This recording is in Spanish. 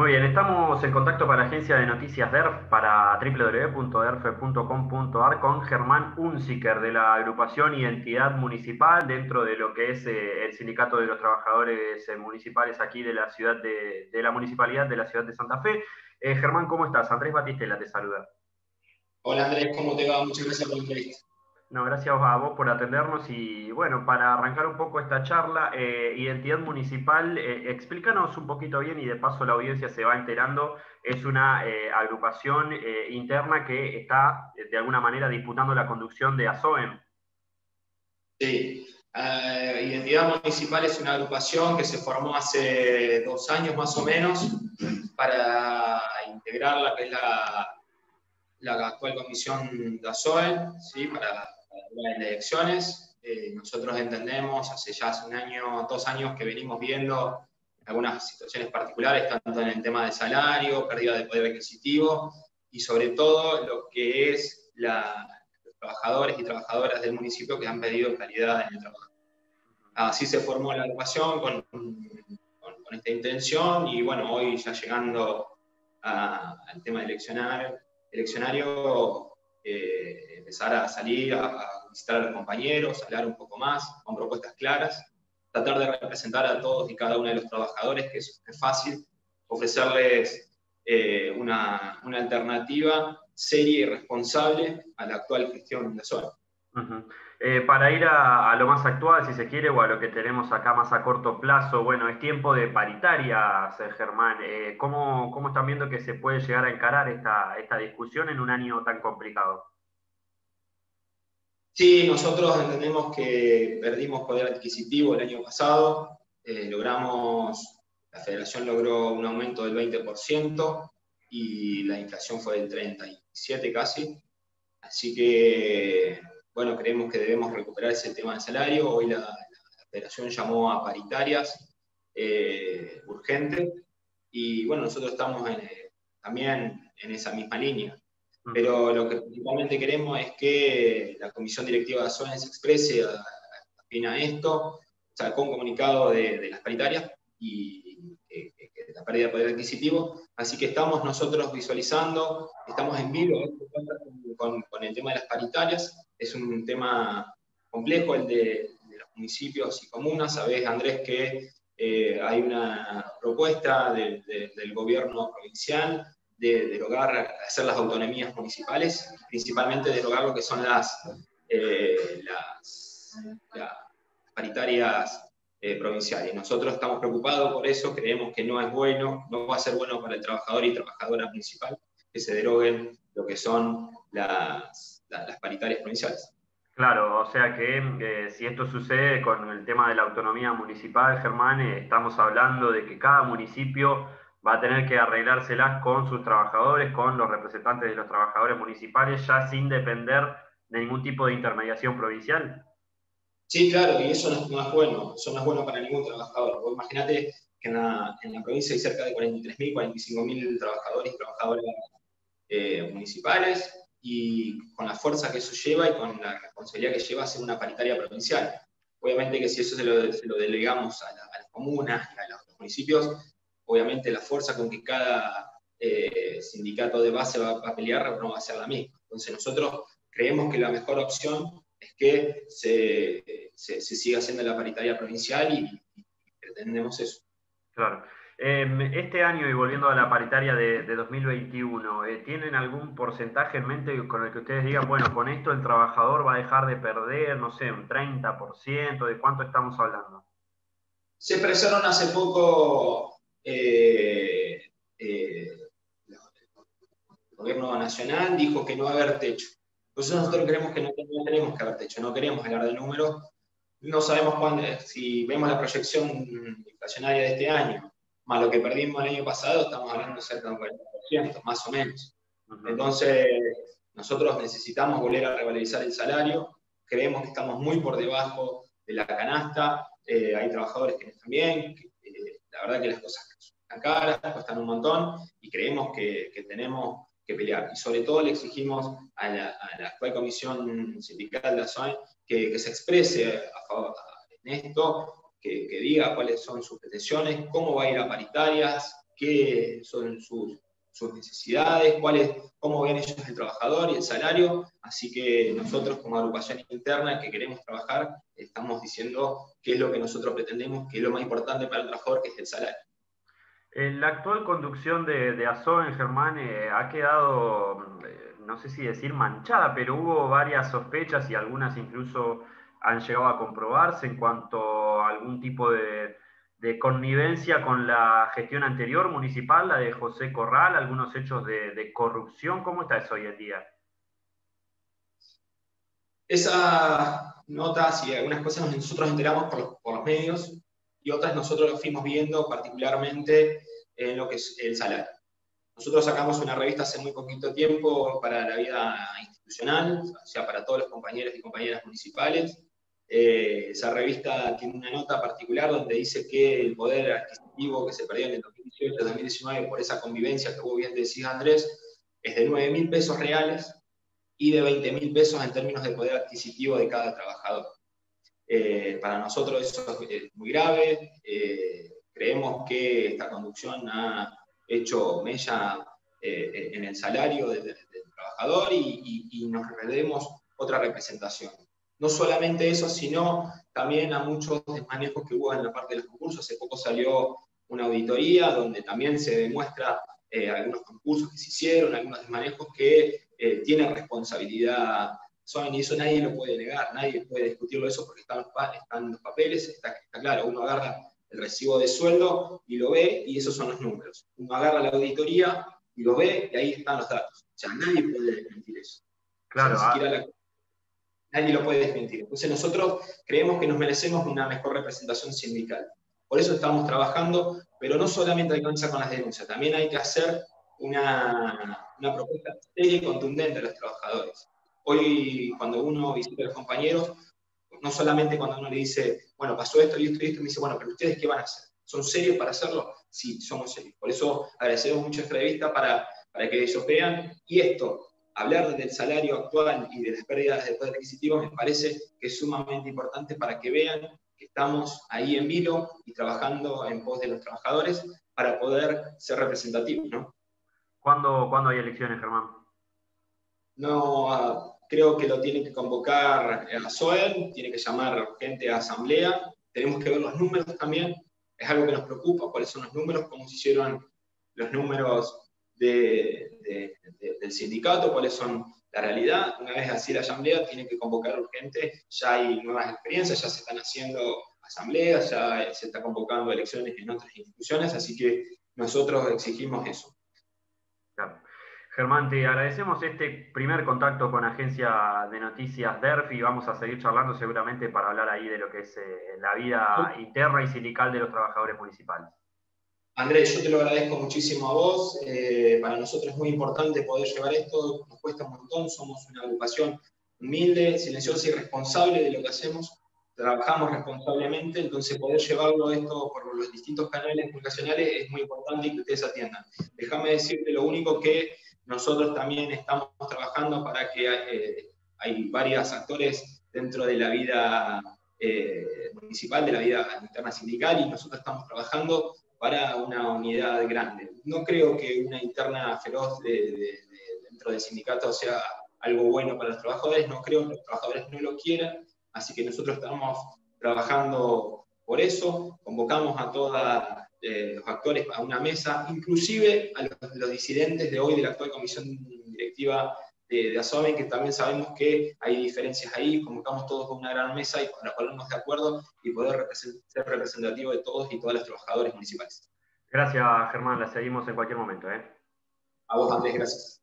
Muy bien, estamos en contacto para la agencia de noticias DERF para www.derf.com.ar con Germán Unziker de la agrupación Identidad Municipal dentro de lo que es eh, el sindicato de los trabajadores eh, municipales aquí de la ciudad de, la municipalidad de la ciudad de Santa Fe. Eh, Germán, ¿cómo estás? Andrés Batistela te saluda. Hola Andrés, ¿cómo te va? Muchas gracias por la entrevista. No, gracias a vos por atendernos y bueno, para arrancar un poco esta charla, eh, Identidad Municipal, eh, explícanos un poquito bien y de paso la audiencia se va enterando, es una eh, agrupación interna que está de alguna manera disputando la conducción de ASOEM. Sí, Identidad Municipal es una agrupación que se formó hace dos años más o menos para integrar la que es la, la actual comisión de ASOEM, ¿sí? para las elecciones. Eh, nosotros entendemos hace ya hace un año, dos años que venimos viendo algunas situaciones particulares, tanto en el tema de salario, pérdida de poder adquisitivo y sobre todo lo que es la, los trabajadores y trabajadoras del municipio que han pedido calidad en el trabajo. Así se formó la agrupación con, con, esta intención y bueno, hoy ya llegando al tema eleccionario eh, empezar a salir a visitar a los compañeros, hablar un poco más, con propuestas claras, tratar de representar a todos y cada uno de los trabajadores, que es, fácil, ofrecerles eh, una, una, alternativa seria y responsable a la actual gestión de zona. Eh, para ir a, lo más actual, si se quiere, o a lo que tenemos acá más a corto plazo, bueno, es tiempo de paritarias, eh, Germán. ¿cómo, ¿cómo, están viendo que se puede llegar a encarar esta, esta discusión en un año tan complicado? Sí, nosotros entendemos que perdimos poder adquisitivo el año pasado, eh, logramos, la federación logró un aumento del 20% y la inflación fue del 37 casi, así que, bueno, creemos que debemos recuperar ese tema del salario, hoy la, federación llamó a paritarias eh, urgente. Y, bueno, nosotros estamos también en esa misma línea. Pero lo que principalmente queremos es que la comisión directiva de Azoen se exprese afín a, esto, sacó un comunicado de, las paritarias y la pérdida de poder adquisitivo, así que estamos nosotros visualizando, estamos en vivo con, el tema de las paritarias, es un tema complejo el de, los municipios y comunas, sabés Andrés que eh, hay una propuesta del gobierno provincial de derogar, hacer las autonomías municipales, principalmente derogar lo que son las, eh, las, paritarias eh, provinciales. Nosotros estamos preocupados por eso, creemos que no es bueno, no va a ser bueno para el trabajador y trabajadora municipal que se deroguen lo que son las, las paritarias provinciales. Claro, o sea que eh, si esto sucede con el tema de la autonomía municipal, Germán, estamos hablando de que cada municipio va a tener que arreglárselas con sus trabajadores, con los representantes de los trabajadores municipales, ya sin depender de ningún tipo de intermediación provincial. Sí, claro, y eso no, es bueno, eso no es bueno para ningún trabajador. Imagínate que en la, provincia hay cerca de 43.000, 45.000 trabajadores y trabajadoras eh, municipales, y con la fuerza que eso lleva y con la responsabilidad que lleva hacer una paritaria provincial. Obviamente que si eso se lo, delegamos a, a las comunas y a los municipios, obviamente la fuerza con que cada eh, sindicato de base va, a pelear no va a ser la misma. Entonces nosotros creemos que la mejor opción es que se, siga haciendo la paritaria provincial y, pretendemos eso. Claro. Este año, y volviendo a la paritaria de, 2021, eh, ¿tienen algún porcentaje en mente con el que ustedes digan, bueno, con esto el trabajador va a dejar de perder, no sé, un 30%? ¿De cuánto estamos hablando? Se expresaron hace poco eh, eh, el gobierno nacional dijo que no va a haber techo. Nosotros creemos que no, tenemos que haber techo, no queremos hablar de números. No sabemos cuándo, si vemos la proyección inflacionaria de este año, más lo que perdimos el año pasado, estamos hablando cerca de un 40%, más o menos. Entonces, nosotros necesitamos volver a revalorizar el salario, creemos que estamos muy por debajo de la canasta, eh, hay trabajadores que están bien, la verdad que las cosas están caras, cuestan un montón y creemos que, tenemos que pelear. Y sobre todo le exigimos a la, actual comisión sindical de la que, que se exprese a favor, en esto, que, diga cuáles son sus pretensiones, cómo va a ir a paritarias, qué son sus, necesidades, cuál cómo ven ellos el trabajador y el salario. Así que nosotros como agrupación interna que queremos trabajar, estamos diciendo qué es lo que nosotros pretendemos, qué es lo más importante para el trabajador, que es el salario. La actual conducción de, de en Germán eh, ha quedado, eh, no sé si decir manchada, pero hubo varias sospechas y algunas incluso han llegado a comprobarse en cuanto a algún tipo de, connivencia con la gestión anterior municipal, la de José Corral, algunos hechos de, corrupción. ¿Cómo está eso hoy en día? Esa nota, y algunas cosas nosotros enteramos por, por los medios, y otras nosotros lo fuimos viendo particularmente en lo que es el salario. Nosotros sacamos una revista hace muy poquito tiempo para la vida institucional, o sea, para todos los compañeros y compañeras municipales. Eh, esa revista tiene una nota particular donde dice que el poder adquisitivo que se perdió en el 2018-2019 por esa convivencia que vos bien decís, Andrés, es de 9 mil pesos reales y de 20 mil pesos en términos de poder adquisitivo de cada trabajador. Eh, para nosotros eso es muy grave. Eh, creemos que esta conducción ha hecho mella en el salario del, trabajador y, nos perdemos otra representación. No solamente eso, sino también a muchos desmanejos que hubo en la parte de los concursos. Hace poco salió una auditoría donde también se demuestra algunos concursos que se hicieron, algunos desmanejos que tienen responsabilidad y eso nadie lo puede negar, nadie puede discutirlo eso porque están los, los papeles, está, claro, uno agarra el recibo de sueldo y lo ve y esos son los números. Uno agarra la auditoría y lo ve y ahí están los datos. O sea, nadie puede desmentir eso. Claro. Ah. Nadie lo puede desmentir. Entonces nosotros creemos que nos merecemos una mejor representación sindical. Por eso estamos trabajando, pero no solamente comenzar con las denuncias, también hay que hacer una, una propuesta seria y contundente a los trabajadores. Hoy, cuando uno visita a los compañeros, no solamente cuando uno le dice, bueno, pasó esto y esto y esto, me dice, bueno, pero ustedes qué van a hacer? ¿Son serios para hacerlo? Sí, somos serios. Por eso agradecemos mucho esta revista para, para que ellos vean. Y esto, hablar del salario actual y de las pérdidas de poder adquisitivo me parece que es sumamente importante para que vean que estamos ahí en vilo y trabajando en pos de los trabajadores para poder ser representativos, ¿no? ¿Cuándo, ¿cuándo hay elecciones, Germán? no ah, creo que lo tiene que convocar a SOEL, tiene que llamar gente a asamblea, tenemos que ver los números también, es algo que nos preocupa, cuáles son los números, cómo se hicieron los números del sindicato, cuáles son la realidad. Una vez así la asamblea tiene que convocar urgente, ya hay nuevas experiencias, ya se están haciendo asambleas, ya se está convocando elecciones en otras instituciones, así que nosotros exigimos eso. Germán, te agradecemos este primer contacto con Agencia de Noticias DERF y vamos a seguir charlando seguramente para hablar ahí de lo que es eh, la vida interna y sindical de los trabajadores municipales. Andrés, yo te lo agradezco muchísimo a vos. Eh, para nosotros es muy importante poder llevar esto, nos cuesta un montón, somos una agrupación humilde, silenciosa y responsable de lo que hacemos. Trabajamos responsablemente, entonces poder llevarlo esto por los distintos canales comunicacionales es muy importante y que ustedes atiendan. Déjame decirte lo único que nosotros también estamos trabajando para que eh, hay varios actores dentro de la vida eh, municipal, de la vida interna sindical, y nosotros estamos trabajando para una unidad grande. No creo que una interna feroz dentro del sindicato sea algo bueno para los trabajadores, no creo que los trabajadores no lo quieran, así que nosotros estamos trabajando por eso, convocamos a toda eh, los actores a una mesa, inclusive a los, disidentes de hoy de la actual comisión directiva de, de que también sabemos que hay diferencias ahí, convocamos todos a una gran mesa y para ponernos de acuerdo y poder ser representativo de todos y todas los trabajadores municipales. Gracias, Germán, la seguimos en cualquier momento. ¿eh? A vos, Andrés, gracias.